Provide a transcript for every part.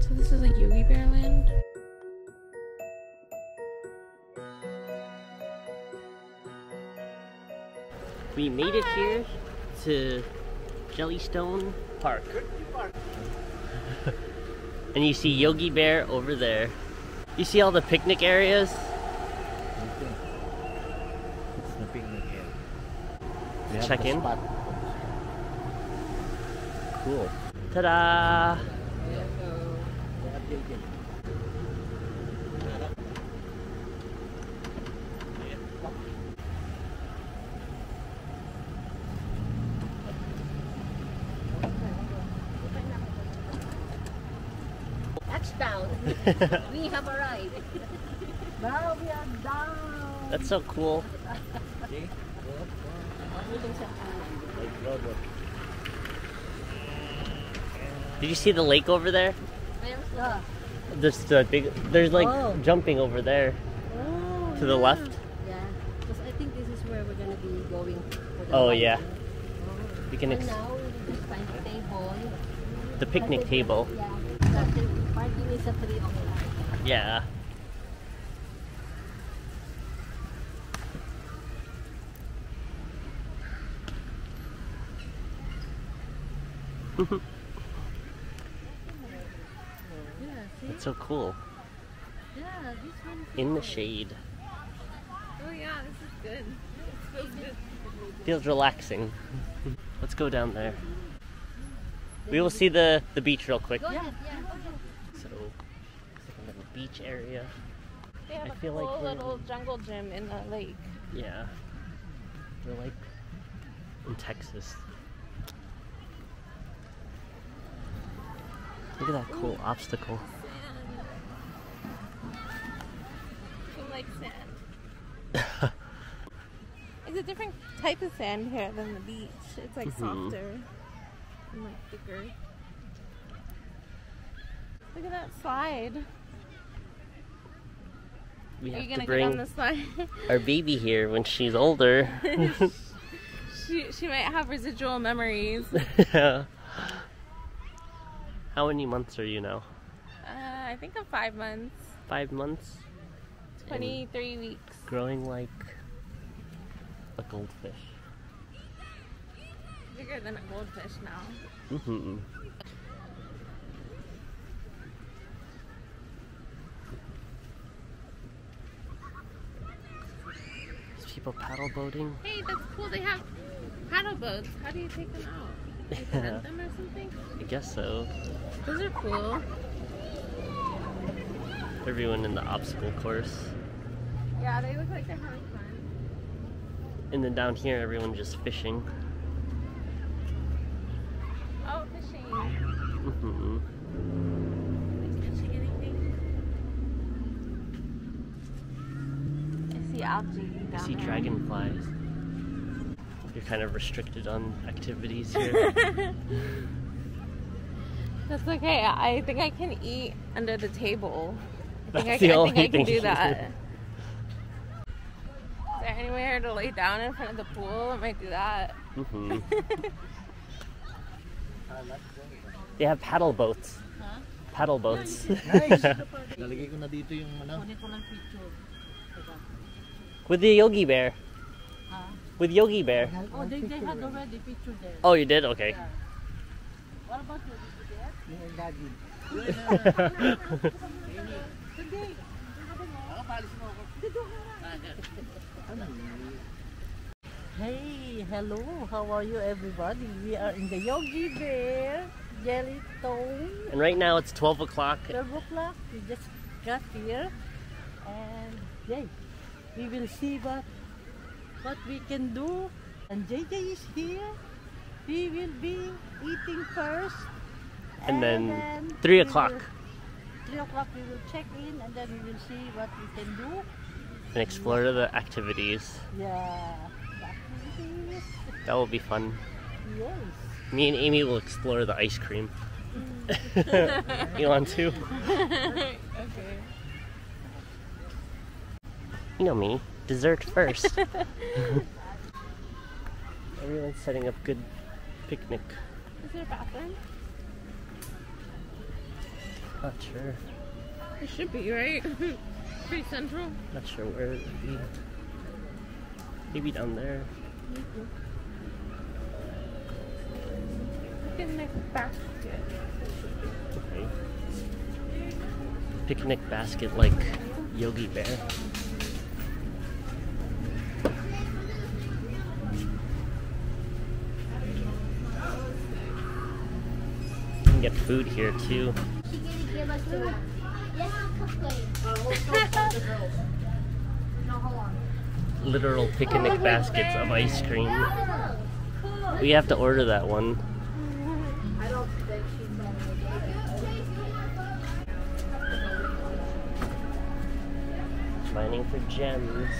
So this is like Yogi Bear Land. We made it here to Jellystone Park. and you see Yogi Bear over there. You see all the picnic areas? It's the picnic area. Check the in. spot. Cool. Ta-da! we have arrived. now we are down. That's so cool. Like. Did you see the lake over there? Yeah. There's the big. There's like Oh. jumping over there Oh, to the yeah. left. Yeah, because I think this is where we're gonna be going. For the Oh, lunch. yeah. Oh. We can So now we just find a table. the picnic table. Yeah. Starting parking is at three o'clock. Yeah. Yeah. That's so cool. Yeah. This one. In the shade. Oh yeah, this is good. Feels good. Feels relaxing. Let's go down there. We will see the, the beach real quick. Go ahead. Yeah. Go ahead. So, it's like a little beach area. They have I a feel like cool we're- little jungle gym in the lake. Yeah. We're like in Texas. Look at that cool obstacle. I like sand. It's a different type of sand here than the beach. It's like Mhm. softer and like thicker. Look at that slide. We Are have you to gonna get on bring the slide? our baby here when she's older. she she might have residual memories. How many months are you now? Uh, I think I'm five months, Five months? twenty three weeks. Growing like a goldfish. Bigger than a goldfish now. hmm people paddle boating. Hey, that's cool. They have paddle boats. How do you take them out? Do you rent them or something? I guess so. Those are cool. Everyone in the obstacle course. Yeah, they look like they're having fun. And then down here, everyone just fishing. Oh, fishing. hmm catching anything? I see algae down I see there. dragonflies. You're kind of restricted on activities here. That's okay. I think I can eat under the table. I think, I That's can, the I, only think I can do you that. can Is there anywhere to lay down in front of the pool? I might do that. hmm They have paddle boats. Paddle boats. Nice! Lalagay ko na dito yung ano. Kunin ko ng picture. Diba? With the Yogi Bear. Huh? With Yogi Bear. Oh, they, they had already picture there. Oh, you did? Okay. Yeah. What about you? Did you daddy. Hey, hello. How are you, everybody? We are in the Yogi Bear Jellystone. and right now it's 12 o'clock. 12 o'clock. We just got here, and yay, we will see what what we can do. And JJ is here. We will be eating first, And then we 3 o'clock. Three o'clock we will check in, and then we will see what we can do. And explore the activities. Yeah, the activities. That will be fun. Yes. Me and Amy will explore the ice cream. Mm. you want to? You know me. Dessert first. Everyone's setting up good picnic. Is there a bathroom? Not sure. It should be, right? Pretty central. Not sure where it would be. Maybe down there. Mm-hmm. Picnic basket. Okay. Picnic basket like Yogi Bear. Can get food here too. Literal picnic baskets of ice cream. We have to order that one. Mining for gems.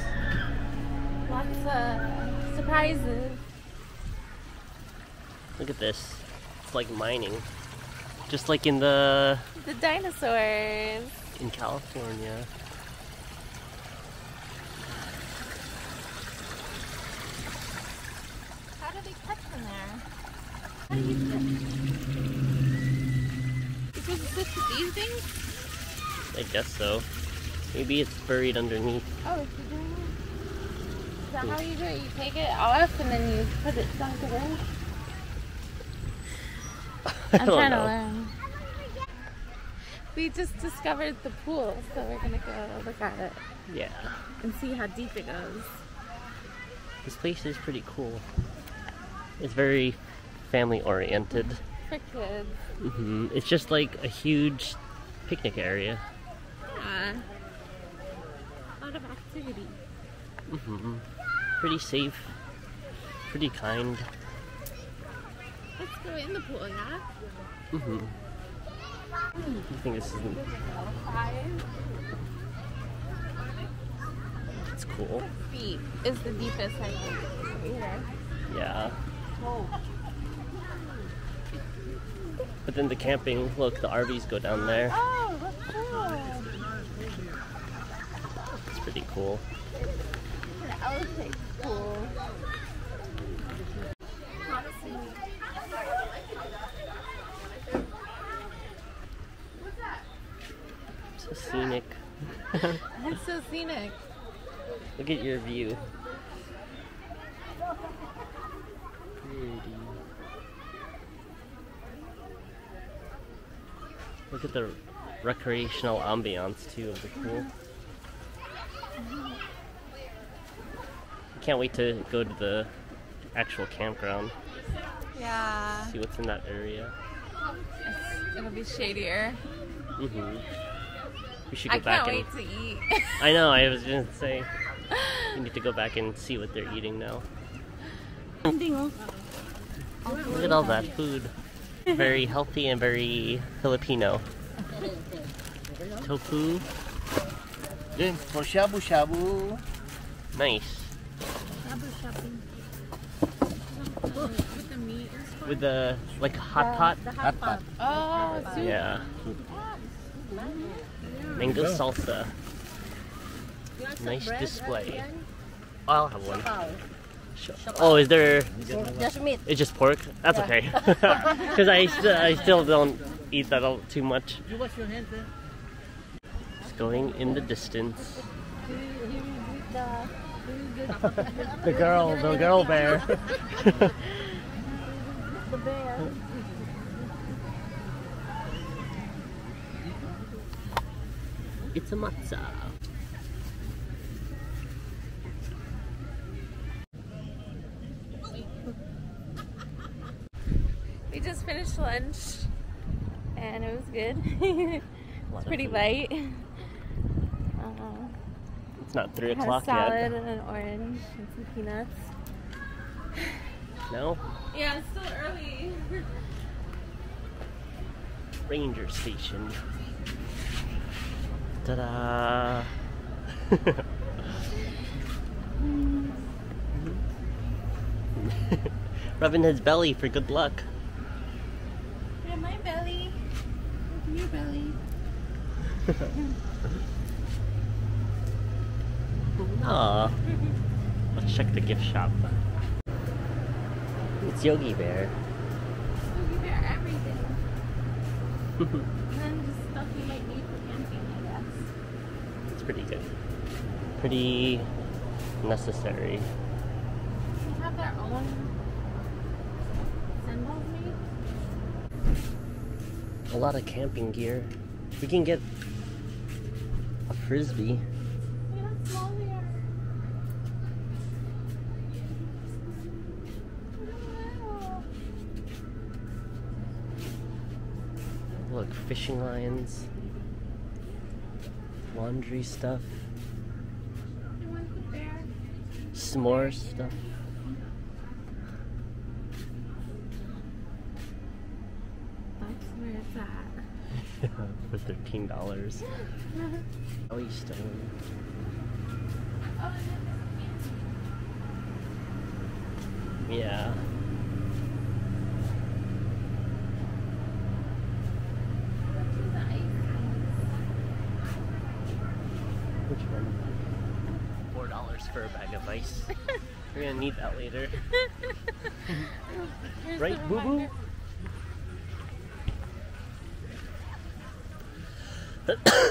Lots of surprises. Look at this. It's like mining. Just like in the The dinosaurs. in California. How do they catch them there? How do you Because it's supposed to these things? I guess so. Maybe it's buried underneath. Oh, it's doing Is that how you do it? You take it off and then you put it sunk? I I'm trying know. to learn. We just discovered the pool, so we're gonna go look at it Yeah. and see how deep it goes. This place is pretty cool. It's very family oriented. For kids. Mm -hmm. It's just like a huge picnic area. Yeah. A lot of activity. Mm -hmm. Pretty safe. Pretty kind. Let's go in the pool, yeah? hmm I think this is it's cool. Feet is the deepest I think. Yeah. Oh. But then the camping, look, the RVs go down there. Oh, that's cool. It's pretty cool. The elephant's cool. So scenic. It's so scenic. Look at your view. Pretty. Look at the recreational ambiance too of the pool. Can't wait to go to the actual campground, Yeah. see what's in that area. It's, it'll be shadier. hmm We should go I back can't and. wait to eat. I know. I was gonna say we need to go back and see what they're eating now. Look at all that food. Very healthy and very Filipino. Tofu, Then for shabu shabu, nice. With the meat. With the like hot pot. hot pot. Oh, soup. Yeah. Mango salsa. Nice display. I'll have one. Oh, is there? Just meat. It's just pork. That's okay. Because I still I still don't eat that all, too much. You wash your hands. It's going in the distance. He, he will greet the, he will greet The girl, the girl bear. the bear. It's a matza. We just finished lunch and it was good. It's pretty light. Uh, It's not three had a o'clock salad yet. and an orange and some peanuts. No. Yeah, it's still early. Ranger Station. Ta-da! Rubbing his belly for good luck. Look at my belly. Look at your belly. Aw. Let's check the gift shop. It's Yogi Bear. Yogi Bear everything. and then just stuff you might need for camping, I guess. It's pretty good. Pretty necessary. They have their own made. A lot of camping gear. We can get a frisbee. Look at how small they are. Wow. Look, fishing lines, laundry stuff, s'more stuff. That's where it's at. For thirteen dollars. Oh, you stone. Oh, yeah. Which one? Four dollars for a bag of ice. We're gonna need that later. Right, boo boo?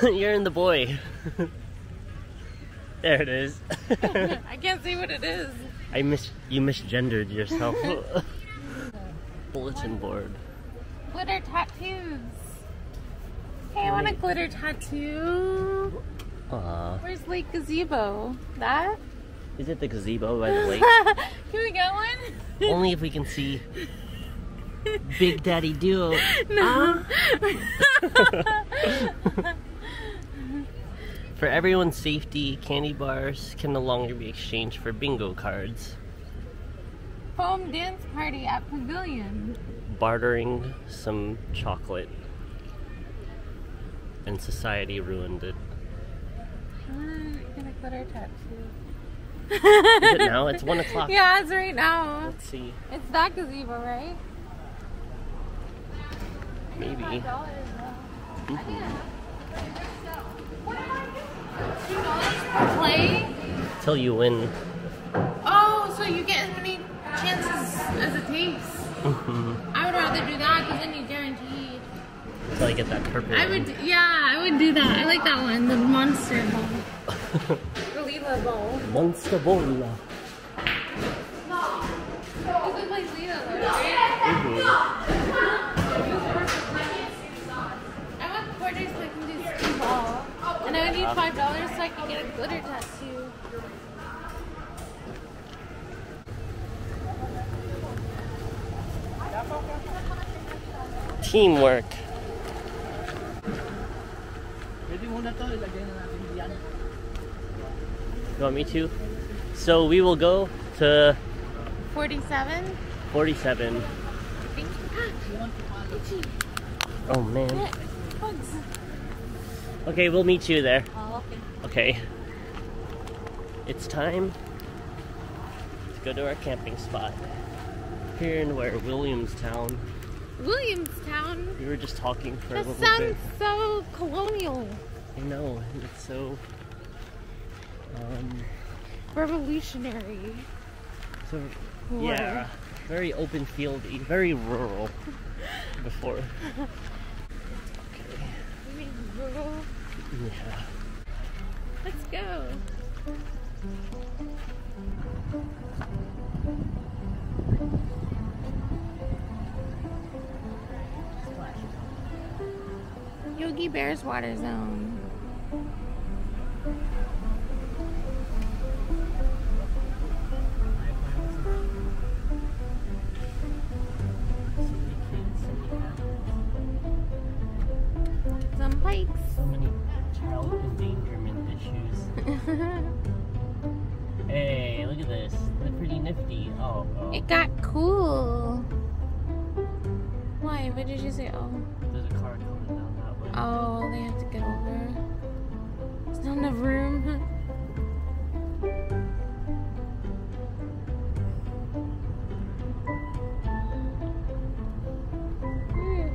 You're in the boy. there it is. I can't see what it is. I mis you misgendered yourself. Bulletin board. Glitter tattoos. Hey, I want a glitter tattoo. Aw. Where's Lake Gazebo? That? Is it the gazebo by the lake? Can we get one? Only if we can see Big Daddy Duo. No. For everyone's safety, candy bars can no longer be exchanged for bingo cards. Foam dance party at Pavilion. Bartering some chocolate. And society ruined it. I get a glitter tattoo. Is it now? It's one o'clock. Yeah, it's right now. Let's see. It's that gazebo, right? Maybe. $5 though. Two dollars uh, per mm-hmm. play? Till you win. Oh, so you get as many chances as it takes. Mm-hmm. I would rather do that because then you guaranteed. Until I get that purple. I one. would, yeah, I would do that. I like that one, the monster ball. the Lila ball. Monster Bola. You look like Lila, though, right? I want quarters so I can do ball. And I would need five dollars so I can get a glitter tattoo. Teamwork. Muna to, ilagay na natin diyan. You want me to? So we will go to 47? 47. Thank you. Oh man. Okay, we'll meet you there. Oh, okay. Okay. It's time to go to our camping spot. Here in where? Williamstown. Williamstown. We were just talking for a little bit. That sounds so colonial. I know, it's so um Revolutionary. so War. yeah. Very open fieldy, very rural before. Okay. I mean, rural. Yeah. Let's go. Yogi Bear's water zone. Some pikes. So many child endangerment issues. Hey, look at this. They're pretty nifty. Oh, oh. it got cool. Why? What did you say? Oh. There's a car coming down that way. Oh, they have to get over. There's not enough room. Hmm.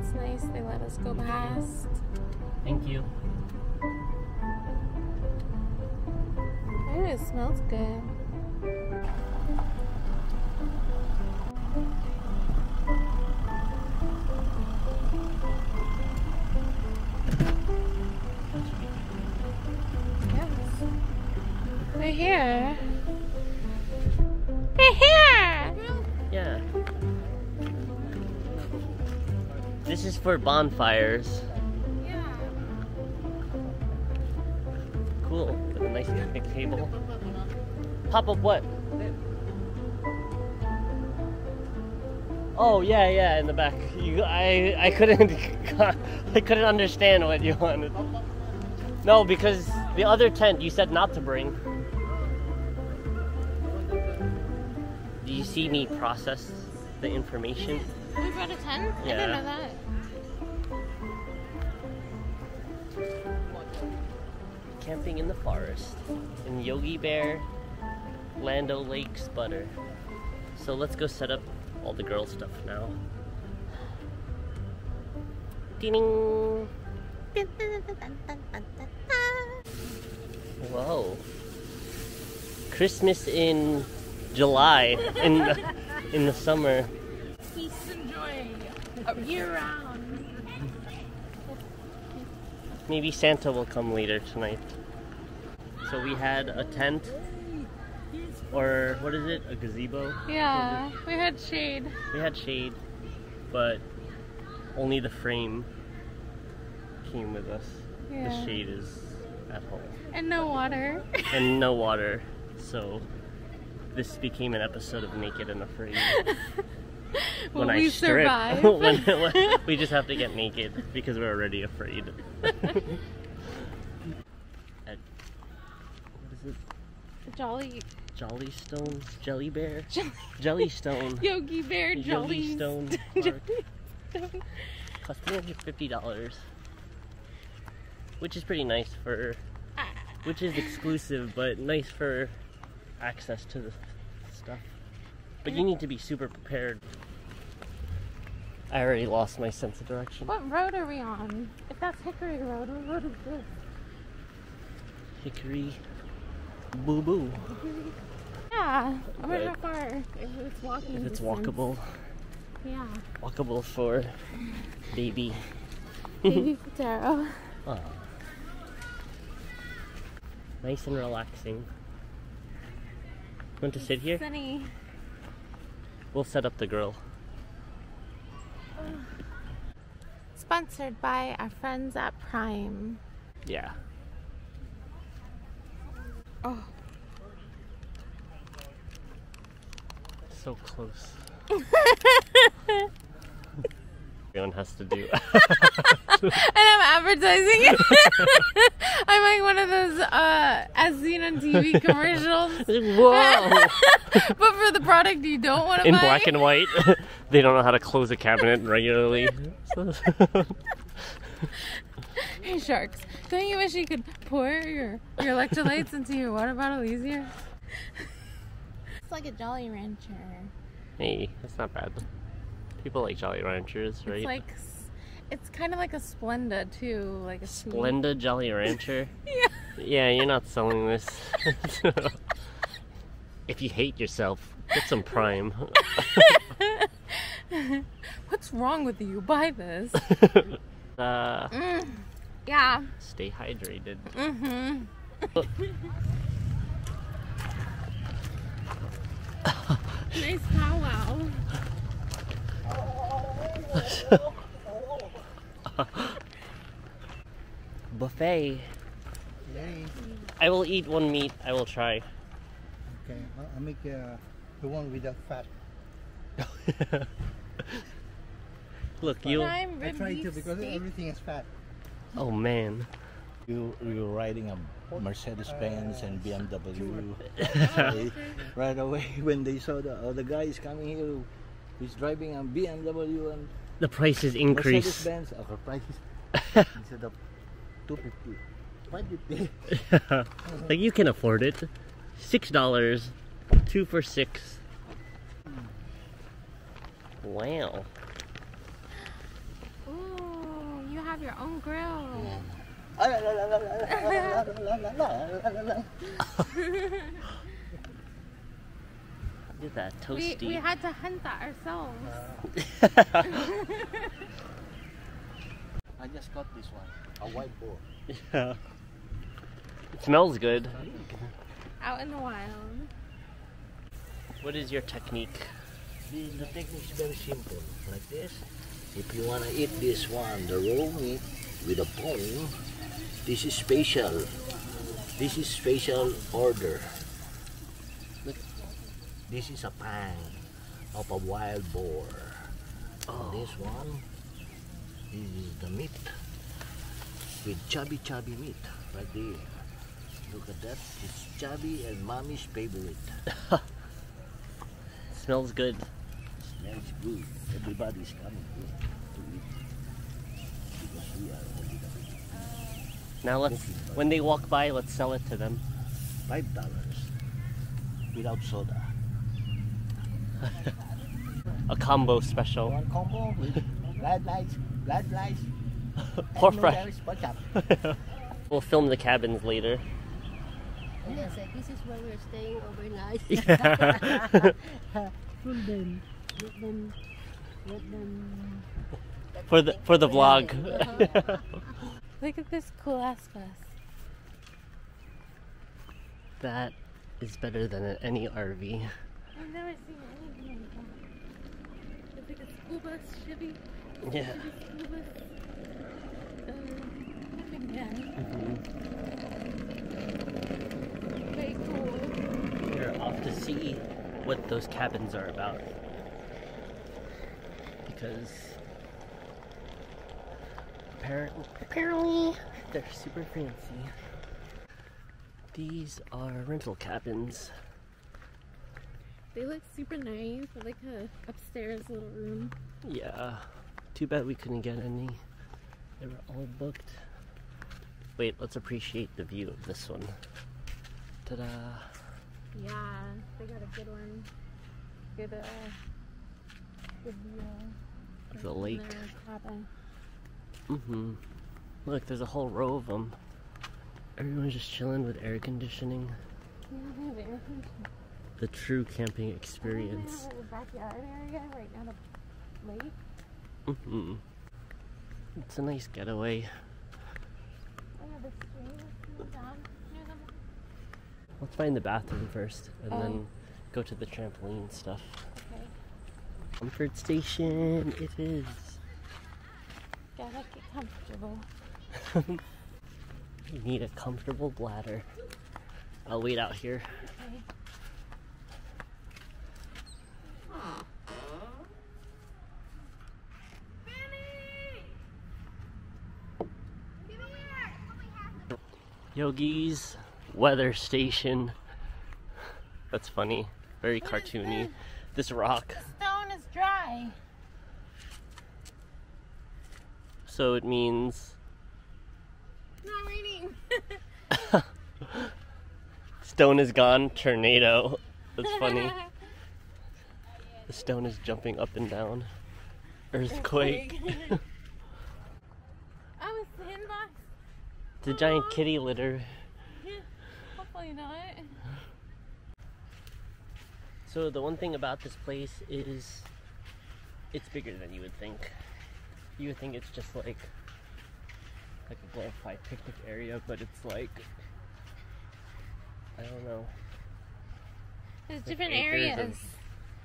It's nice they let us go past. Thank you. Ooh, it smells good. For bonfires. Yeah. Cool. With a nice picnic table. Pop up what? Oh yeah, yeah, in the back. You, I, I couldn't, I couldn't understand what you wanted. No, because the other tent you said not to bring. Do you see me process the information? We brought a tent? I didn't know that. Camping in the forest in Yogi Bear, Land O'Lakes, Butter. So let's go set up all the girl stuff now. Ding! Whoa. Christmas in July, in the, in the summer. Peace and joy. uh, Year round. Maybe Santa will come later tonight. So we had a tent, or what is it? A gazebo? Yeah. We had shade. We had shade, but only the frame came with us. Yeah. The shade is at home. And no water. And no water, so this became an episode of Naked and Afraid. Will when I we strip, when, when- we just have to get naked because we're already afraid. At, what is it? Jolly Jolly Stone Jelly Bear? Jelly- Stone Yogi Bear Jolly. Stone Park. Cost three hundred fifty dollars, which is pretty nice for, ah. which is exclusive, but nice for access to the stuff. But you need to be super prepared. I already lost my sense of direction. What road are we on? If that's Hickory Road, what road is this? Hickory, boo boo. Yeah. I wonder how Good. far. If it's walking. If it's distance. walkable, Yeah. walkable for baby. Baby Patero. Aw. Nice and relaxing. Want to sit here? Sunny. We'll set up the grill. Sponsored by our friends at Prime. Yeah. Oh. So close. Everyone has to do. And I'm advertising it. I'm like one of those uh as seen on TV commercials. Whoa! but for the product you don't want to In buy. black and white. they don't know how to close a cabinet regularly. Hey sharks, don't you wish you could pour your, your electrolytes into your water bottle easier? It's like a Jolly Rancher. hey, that's not bad. People like Jolly Ranchers, right? It's like it's kind of like a Splenda too, like a sweet- Splenda Jolly Rancher. Yeah. Yeah, you're not selling this. if you hate yourself, get some Prime. What's wrong with you? Buy this. uh, Mm. Yeah. stay hydrated. Mm-hmm. nice powwow. buffet. Yay. I will eat one meat. I will try. Okay, I'll make uh, the one without fat. Look, you. I try to because steak? everything is fat. Oh man. You you're riding a Mercedes Benz and uh, BMW. right away when they saw the uh, other guys coming here, he's driving a BMW and. The prices increase. Mercedes Benz, oh, uh, prices. 250 550 Like you can afford it. $6. Two for six. Wow. Ooh, you have your own grill. Look at that toasty. We, we had to hunt that ourselves. I just got this one, a white boar. yeah. It smells good. Out in the wild. What is your technique? The, the technique is very simple, like this. If you wanna eat this one, the raw meat with a bone, this is special. This is special order. This is a pang of a wild boar. Oh, This one, this is the meat with chubby chubby meat right there. Look at that. It's chubby and mommy's favorite. smells good. Smells good. Everybody's coming here to eat. Because we are a little bit Now let's, when they walk by, let's sell it to them. five dollars without soda. A combo special. One combo with red lights, red lights, Or fresh. noodles, what's up? we'll film the cabins later. Oh, and they this is where we're staying overnight. Yeah. Fool them. Let them, let them. for the for the vlog. Look at this cool ass bus. that is better than any RV. I've never seen anything like that. It's like a school bus, Chevy, Yeah. Mm-hmm. Chevy school bus. Big van. Very cool. We're off to see what those cabins are about. Because apparently, apparently they're super fancy. These are rental cabins. They look super nice. Like a upstairs little room. Yeah. Too bad we couldn't get any. They were all booked. Wait, let's appreciate the view of this one. Ta-da! Yeah, they got a good one. Good, uh, good view. Of the lake. Mm-hmm. Look, there's a whole row of them. Everyone's just chilling with air conditioning. Yeah, they have everything. The true camping experience. backyard area right down the lake. It's a nice getaway. They have a stream that's coming down near them. Let's find the bathroom first, and Oh. then go to the trampoline stuff. Okay. Comfort station, it is. Gotta get comfortable. You need a comfortable bladder. I'll wait out here. Okay. Yogi's weather station. That's funny. Very What cartoony. this? This rock. Stone is dry. So it means not raining. stone is gone, tornado. That's funny. The stone is jumping up and down. Earthquake. oh, a sandbox. The giant kitty litter. Hopefully not. So the one thing about this place is it's bigger than you would think. You would think it's just like like a glorified picnic area, but it's like I don't know. There's Like different areas. of-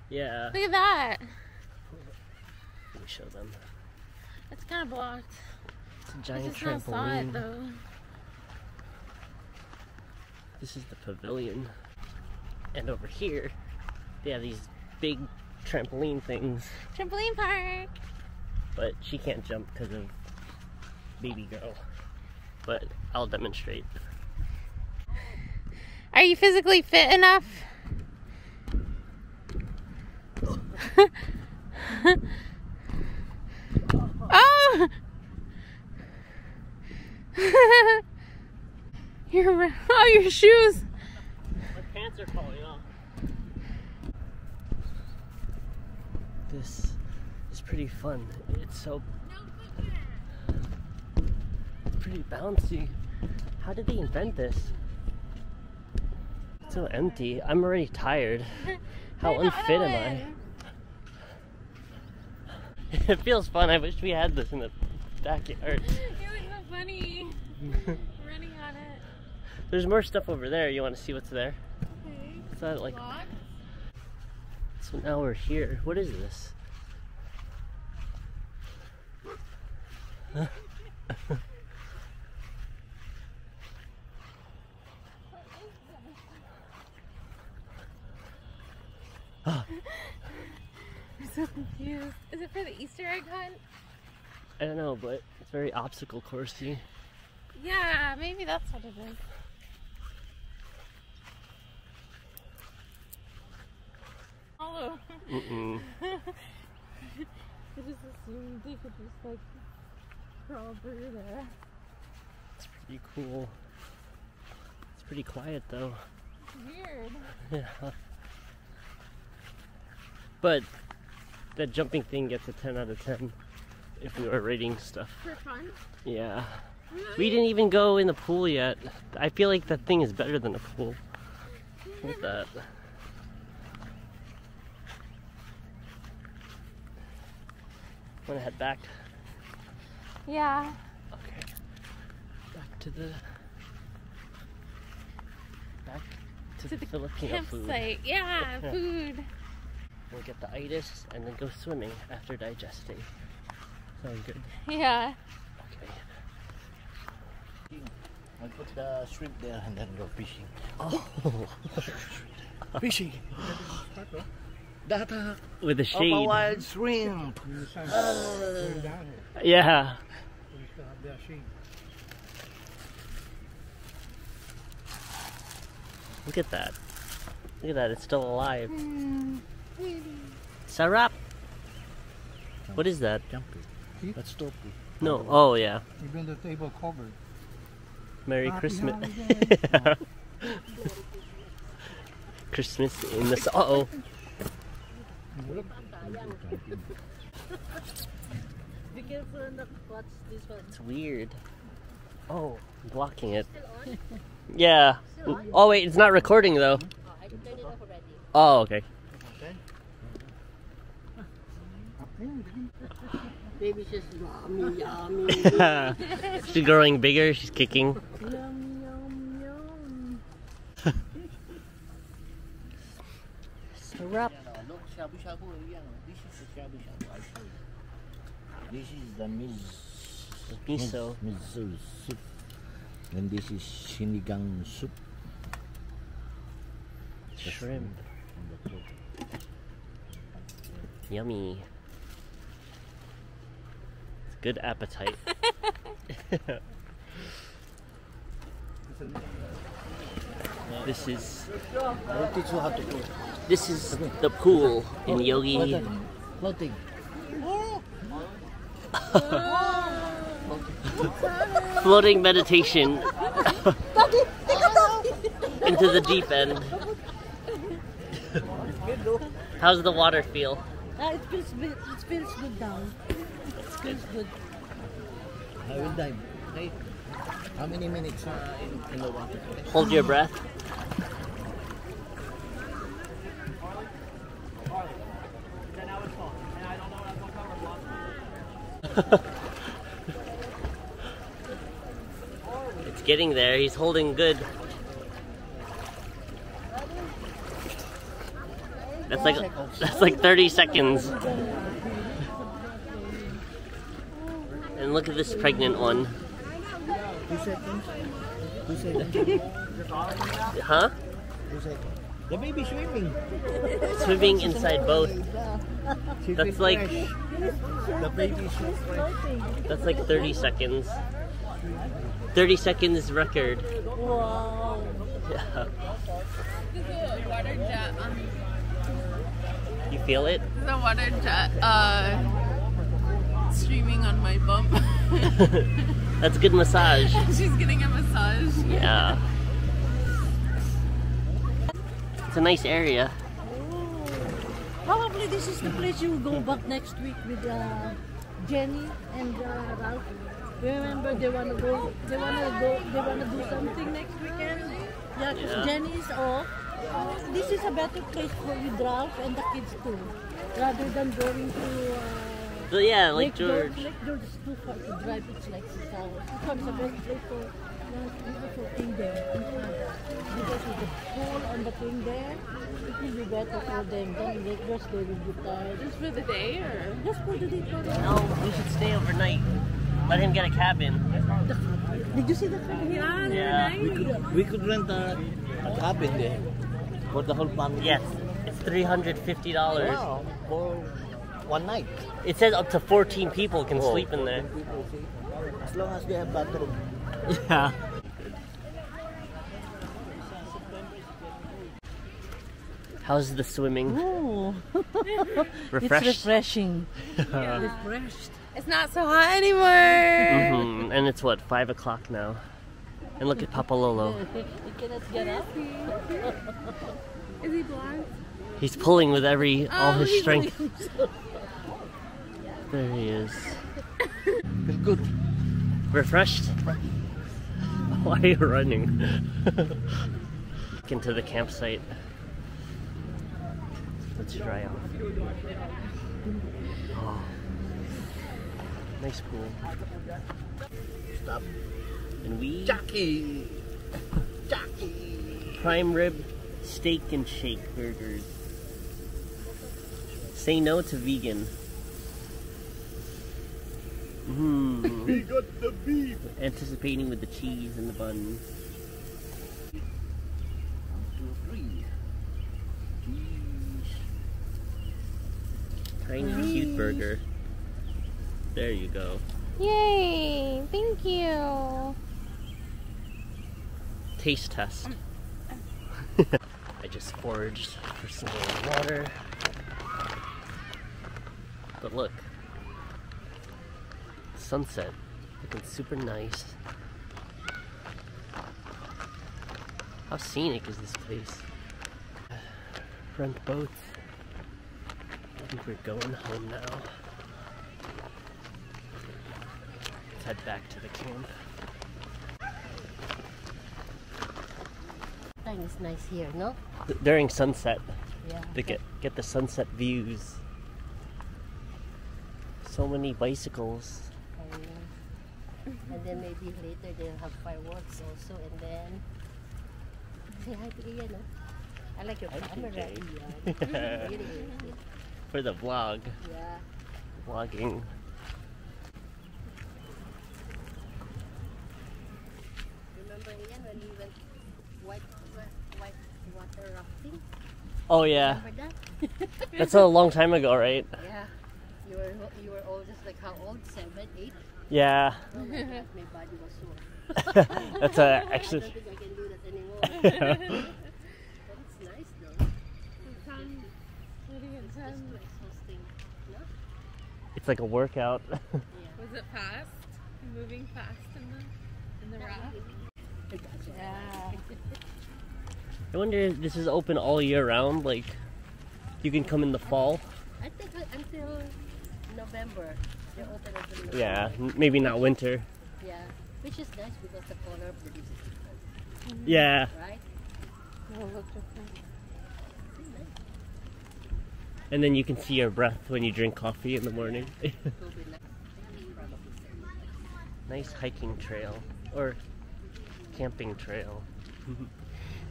Yeah. Look at that. Let me show them. It's kind of blocked. It's a I giant just now saw it though. This is the pavilion. And over here, they have these big trampoline things, Trampoline park. but she can't jump because of baby girl. But I'll demonstrate. Are you physically fit enough? oh! your oh your shoes. My pants are falling off. This is pretty fun. It's so pretty bouncy. How did they invent this? It's so empty. I'm already tired. How unfit am. I? It feels fun. I wish we had this in the backyard. You look so funny. Running on it. There's more stuff over there. You want to see what's there? Okay. Is that like Block. So now we're here. What is this? I'm so confused. Is it for the Easter egg hunt? I don't know, but it's very obstacle coursey. Yeah, maybe that's what it is. Hollow. Mm-mm. I just assumed they could just like crawl through there. It's pretty cool. It's pretty quiet though. Weird. Yeah. But that jumping thing gets a 10 out of 10 if we were rating stuff. For fun? Yeah. We didn't even go in the pool yet. I feel like that thing is better than a pool. Look at that. Wanna head back? Yeah. Okay. Back to the back to, To the, the Filipino food. Campsite. Yeah, Yeah. food. We'll get the itis and then go swimming after digesting. Sounds good. Yeah. Okay. I'll put the shrimp there and then go fishing. Oh, Fishing! That uh, with the of a shade. wild shrimp! Yeah. Look at that. Look at that. It's still alive. Sarap. What is that? Jumping. That's tofu. No. Oh yeah. Even the table covered. Merry Happy Christmas. Christmas in the. Uh oh. Be careful and watch this one. It's weird. Oh, I'm blocking it. Yeah. Oh wait, it's not recording though. Oh, okay. Baby says, yummy, yummy. She's growing bigger. She's kicking. yum, yum, yum. Syrup. Look, shabu shabu. Yeah, this is the shabu shabu. I show you. This is the miz. Miso. Miso soup. And this is sinigang soup. The Shrimp. and the tofu. Yummy. It's good appetite. this is I'll teach you how to cook. this is the pool in Yogi. Floating. Floating meditation into the deep end. How's the water feel? Ah, it feels good. It feels good now. It good. I will dive. Okay. How many minutes uh, in, in the water? Hold your breath. it's getting there. He's holding good. That's like that's like 30 seconds. And look at this pregnant one. Two seconds. Two seconds. Huh? Two seconds. The baby swimming. Swimming inside both. That's like The baby that's like 30 seconds. 30 seconds record. Wow. Yeah. There's a water jet on You feel it? the water jet uh streaming on my bum. That's good massage. She's getting a massage. Yeah. It's a nice area. Probably this is the place you will go back next week with uh, Jenny and uh, Ralph. Remember they wanna go. They wanna go. They wanna do something next weekend. Yeah, because Yeah. Jenny is off. This is a better place for you, Ralph and the kids too, rather than going to. Uh, But yeah, like George. George. Lake George is too far to drive. It's like six hours. It becomes a better place for young people for thing there. Because with the pool and the thing there, it will be better for them. Then Lake George they will be tired. Just for the day or Just for the day for them. No, we should stay overnight. Let him get a cabin. Did you see the cabin? Yeah, they're Yeah. nice. We could, we could rent a, a cabin there for the whole family. Yes, it's three hundred fifty dollars. Wow, for one night. It says up to fourteen people can Oh, sleep in there. people. As long as they have bathroom. Yeah. How's the swimming? Oh, Refreshed. it's refreshing. It's not so hot anymore. hmm And it's what five o'clock now. And look at Papa Lolo. you cannot get up. Is he blonde? He's pulling with every all Oh, his strength. There he is. Feel good. Refreshed? Why are you running? Into the campsite. Let's dry off. Oh. Nice pool. Stop. And we Jackie! Jackie! prime rib steak and shake burgers. Say no to vegan. Mmm. We got the beef! Anticipating with the cheese and the bun. Two, three. Tiny cute burger. There you go. Yay! Thank you. Taste test. Mm. I just foraged for some more water. But look. Sunset. Looking super nice. How scenic is this place? Rent boats. I think we're going home now. Let's head back to the camp. Time is nice here, no? D- during sunset Yeah. to get get the sunset views. So many bicycles. And, then maybe later they'll have fireworks also, and then say hi to Ian. No? I like your camera, Ian. really. For the vlog, Yeah. vlogging. Remember Ian when we went white white water rafting? Oh yeah, that? that's a long time ago, right? Yeah. You were you were all just like how old? Seven, eight? Yeah, that anymore. but it's nice though. It's just too exhausting. No? It's like a workout. Yeah. Was it fast? Moving fast in the in the raft? Yeah. I wonder if this is open all year round. Like, you can come in the fall. I think uh, until November. They're open until November. Yeah, maybe not winter. Yeah. Which is nice because the color of the leaves is different, Yeah, right? It'll look different. and then you can see your breath when you drink coffee in the morning. It will be nice. Nice hiking trail or camping trail.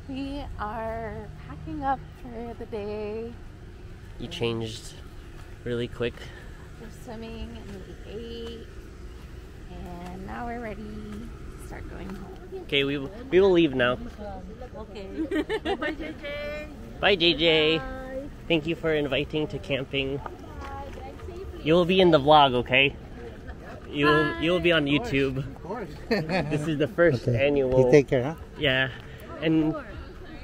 We are packing up for the day. You changed really quick. We're swimming and we ate. And now we're ready to start going home. Okay, we we will leave now. Okay. Bye, JJ. Bye, JJ. Bye. Thank you for inviting to camping. You will be in the vlog, okay? You will you will be on YouTube. Of course. This is the first annual. You take care, huh? Yeah, and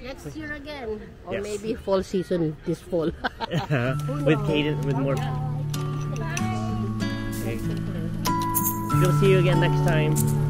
Next year again. Or Yes. maybe fall season this fall. with Kaden with more. We'll see you again next time.